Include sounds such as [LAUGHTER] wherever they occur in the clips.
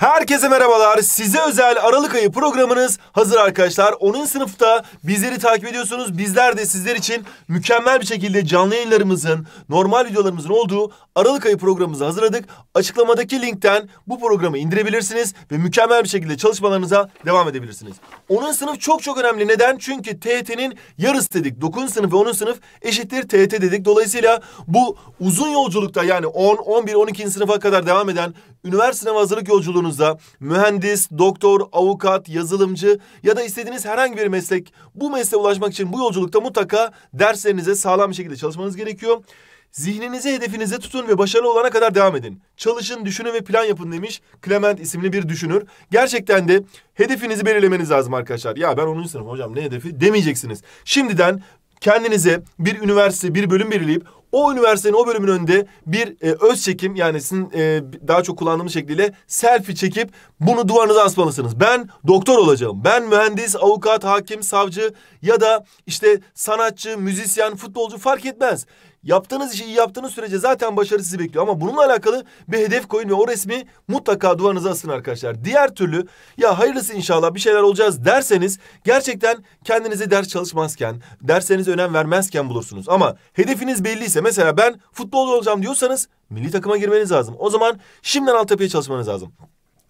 Herkese merhabalar. Size özel Aralık ayı programınız hazır arkadaşlar. 10. sınıfta bizleri takip ediyorsunuz. Bizler de sizler için mükemmel bir şekilde canlı yayınlarımızın, normal videolarımızın olduğu Aralık ayı programımızı hazırladık. Açıklamadaki linkten bu programı indirebilirsiniz ve mükemmel bir şekilde çalışmalarınıza devam edebilirsiniz. 10. sınıf çok çok önemli. Neden? Çünkü TYT'nin yarısı dedik. 9. sınıf ve 10. sınıf eşittir TYT dedik. Dolayısıyla bu uzun yolculukta yani 10, 11, 12. sınıfa kadar devam eden üniversite hazırlık yolculuğunuzda mühendis, doktor, avukat, yazılımcı ya da istediğiniz herhangi bir meslek bu mesleğe ulaşmak için bu yolculukta mutlaka derslerinize sağlam bir şekilde çalışmanız gerekiyor. Zihninizi hedefinize tutun ve başarılı olana kadar devam edin. Çalışın, düşünün ve plan yapın demiş Clement isimli bir düşünür. Gerçekten de hedefinizi belirlemeniz lazım arkadaşlar. Ya ben 10. sınıf hocam ne hedefi demeyeceksiniz. Şimdiden kendinize bir üniversite, bir bölüm belirleyip o üniversitenin o bölümün önünde bir e, öz çekim yani sizin e, daha çok kullandığımız şekliyle selfie çekip bunu duvarınıza asmalısınız. Ben doktor olacağım. Ben mühendis, avukat, hakim, savcı ya da işte sanatçı, müzisyen, futbolcu fark etmez. Yaptığınız işi iyi yaptığınız sürece zaten başarı sizi bekliyor. Ama bununla alakalı bir hedef koyun ve o resmi mutlaka duvarınıza asın arkadaşlar. Diğer türlü ya hayırlısı inşallah bir şeyler olacağız derseniz gerçekten kendinize ders çalışmazken, derslerinize önem vermezken bulursunuz. Ama hedefiniz belliyse mesela ben futbolcu olacağım diyorsanız milli takıma girmeniz lazım. O zaman şimdiden altyapıya çalışmanız lazım.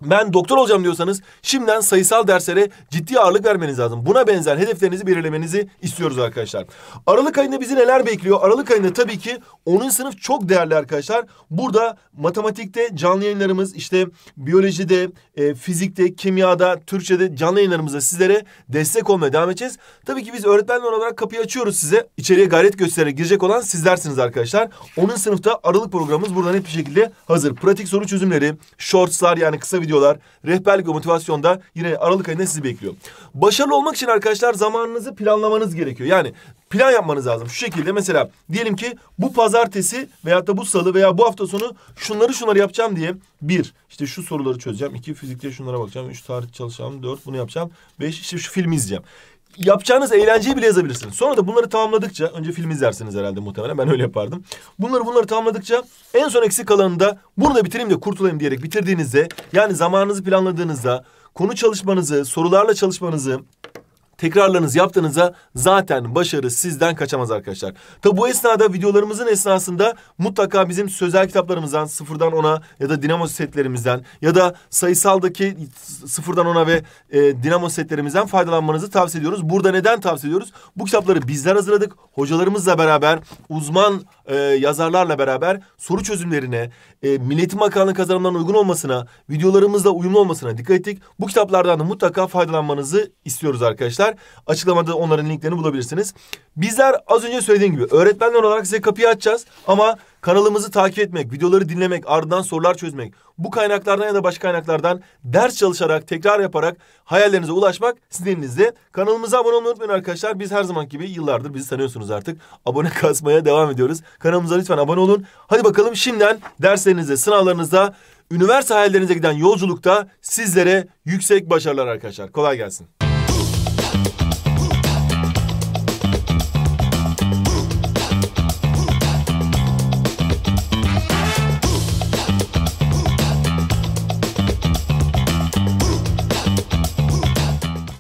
Ben doktor olacağım diyorsanız şimdiden sayısal derslere ciddi ağırlık vermeniz lazım. Buna benzer hedeflerinizi belirlemenizi istiyoruz arkadaşlar. Aralık ayında bizi neler bekliyor? Aralık ayında tabii ki 10. sınıf çok değerli arkadaşlar. Burada matematikte canlı yayınlarımız, işte biyolojide, e, fizikte, kimyada, Türkçe'de canlı yayınlarımızda sizlere destek olmaya devam edeceğiz. Tabii ki biz öğretmenler olarak kapıyı açıyoruz size. İçeriye gayret göstererek girecek olan sizlersiniz arkadaşlar. 10. sınıfta Aralık programımız burada net bir şekilde hazır. Pratik soru çözümleri, shortslar yani kısa video videolar, rehberlik ve motivasyonda yine Aralık ayında sizi bekliyor. Başarılı olmak için arkadaşlar zamanınızı planlamanız gerekiyor. Yani plan yapmanız lazım. Şu şekilde mesela diyelim ki bu pazartesi veyahut da bu salı veya bu hafta sonu şunları şunları yapacağım diye bir işte şu soruları çözeceğim. iki fizikte şunlara bakacağım. Üç tarih çalışacağım. Dört bunu yapacağım. Beş işte şu filmi izleyeceğim yapacağınız eğlenceyi bile yazabilirsiniz. Sonra da bunları tamamladıkça önce film izlersiniz herhalde muhtemelen ben öyle yapardım. Bunları bunları tamamladıkça en son eksik kalanında bunu da bitireyim de kurtulayım diyerek bitirdiğinizde yani zamanınızı planladığınızda konu çalışmanızı, sorularla çalışmanızı tekrarlarınızı yaptığınızda zaten başarı sizden kaçamaz arkadaşlar. Tabi bu esnada videolarımızın esnasında mutlaka bizim sözel kitaplarımızdan sıfırdan ona ya da dinamo setlerimizden ya da sayısaldaki sıfırdan ona ve e, dinamo setlerimizden faydalanmanızı tavsiye ediyoruz. Burada neden tavsiye ediyoruz? Bu kitapları bizler hazırladık. Hocalarımızla beraber uzman e, yazarlarla beraber soru çözümlerine, e, Milletin Bakanlığı kazanımlarına uygun olmasına, videolarımızla uyumlu olmasına dikkat ettik. Bu kitaplardan da mutlaka faydalanmanızı istiyoruz arkadaşlar. Açıklamada onların linklerini bulabilirsiniz. Bizler az önce söylediğim gibi öğretmenler olarak size kapıyı açacağız ama kanalımızı takip etmek, videoları dinlemek, ardından sorular çözmek, bu kaynaklardan ya da başka kaynaklardan ders çalışarak, tekrar yaparak hayallerinize ulaşmak sizin elinizde. Kanalımıza abone olmayı unutmayın arkadaşlar. Biz her zaman gibi yıllardır bizi tanıyorsunuz artık. Abone [LAUGHS] kasmaya devam ediyoruz. Kanalımıza lütfen abone olun. Hadi bakalım şimdiden derslerinizde, sınavlarınızda, üniversite hayallerinize giden yolculukta sizlere yüksek başarılar arkadaşlar. Kolay gelsin.